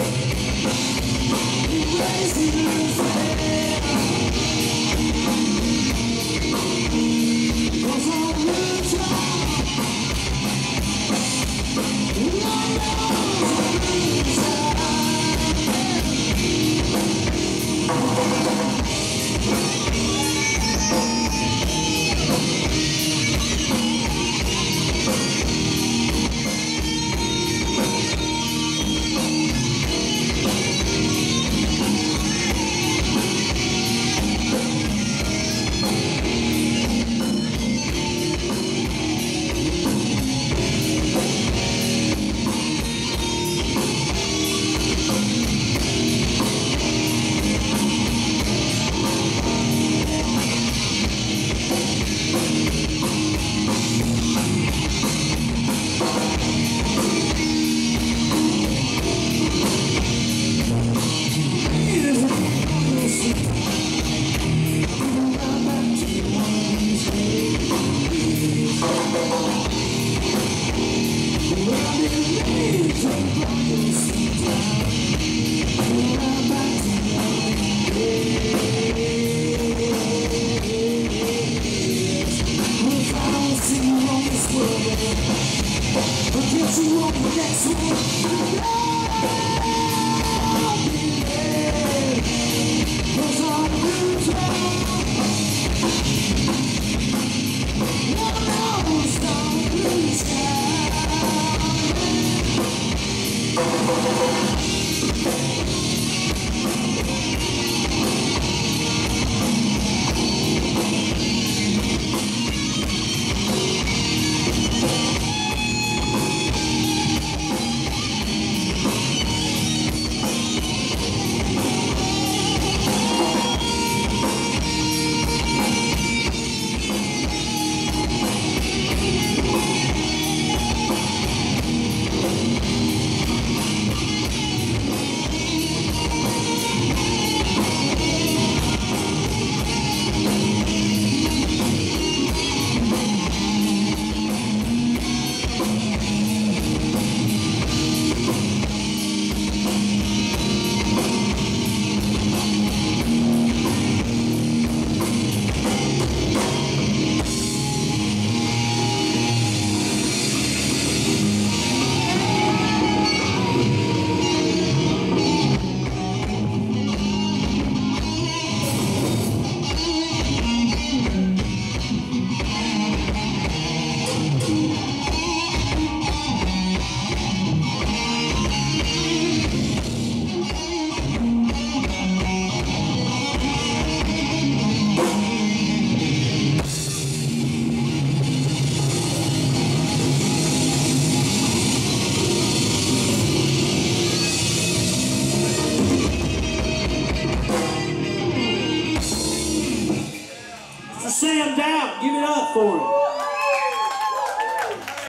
Crazy, crazy. Until she I'll be there Cause I'm brutal One Sam Dowd. Give it up for him.